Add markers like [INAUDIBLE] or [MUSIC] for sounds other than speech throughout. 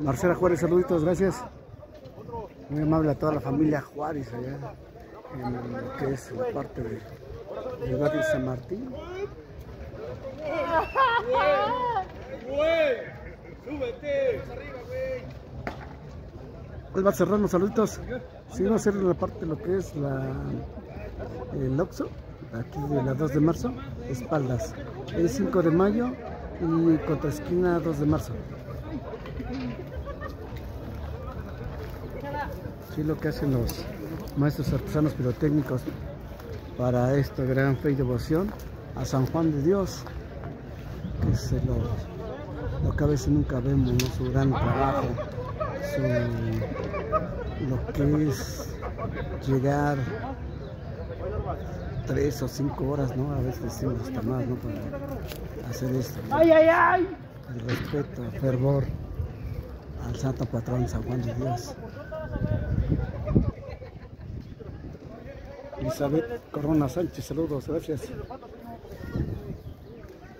Marcela Juárez, saluditos, gracias. Muy amable a toda la familia Juárez allá en lo que es la parte de, del barrio San Martín. Pues va a cerrar los saluditos. Sí, va a ser la parte de lo que es la, el Oxxo, aquí de la 2 de marzo, espaldas. Es 5 de mayo y contra esquina 2 de marzo. Sí, lo que hacen los maestros artesanos pirotécnicos para esta gran fe y devoción a San Juan de Dios, que es lo, que a veces nunca vemos, su gran trabajo, lo que es llegar tres o cinco horas, ¿no? A veces decimos hasta más, ¿no? Para hacer esto. ¿no? ¡Ay, ay, ay! El respeto, el fervor al santo patrón San Juan de Dios. Elizabeth Corona Sánchez, saludos, gracias.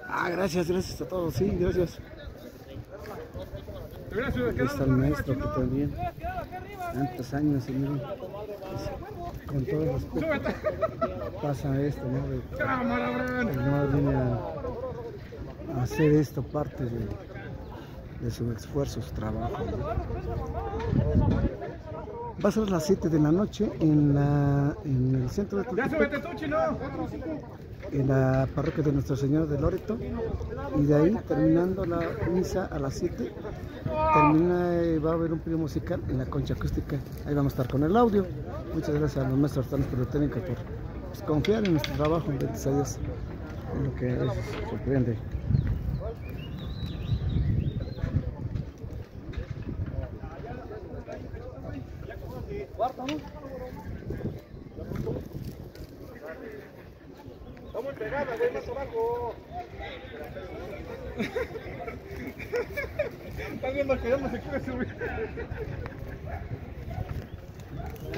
Ah, gracias, gracias a todos, sí, gracias. Aquí está el maestro que también, tantos años, pues, con todo respeto, pasa esto, ¿no? De, el no viene a, a hacer esto parte de, de su esfuerzo, su trabajo. ¿no? Va a ser las 7 de la noche en, la, en el centro de Tultepec, en la parroquia de Nuestra Señora de Loreto. Y de ahí, terminando la misa a las 7, termina, eh, va a haber un periodo musical en la concha acústica. Ahí vamos a estar con el audio. Muchas gracias a los maestros artesanos pirotécnicos por pues, confiar en nuestro trabajo. Gracias a. Es lo que veces sorprende. Estamos pegadas, güey, más abajo. Estás viendo que ya no se quiere subir.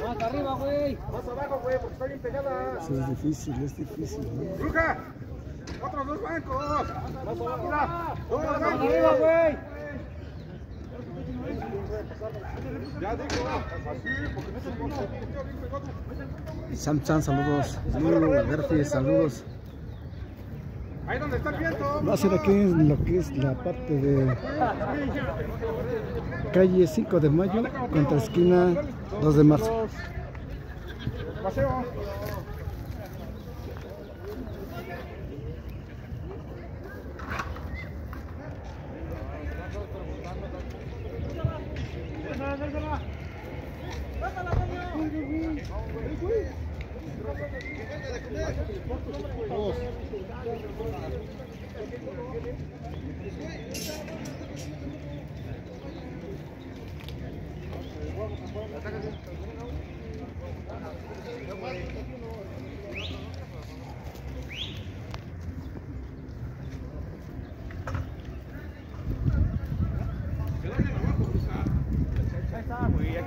Más arriba, güey. Más abajo, güey, porque está bien pegada. Sí, es difícil, es difícil. ¿no? ¡Bruja! ¡Otros dos bancos! Más abajo, mira. ¡Dos Más bancos! arriba, güey. Ya digo, así, porque no se puede. Sam Chan, saludos. Saludos, saludos. Ahí donde está el viento. Va a ser aquí en lo que es la parte de calle 5 de mayo contra esquina 2 de marzo. Paseo.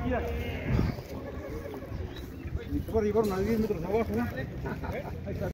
Ahí está. Te a llevar unos 10 metros abajo. ¿eh? [LAUGHS] Ahí está.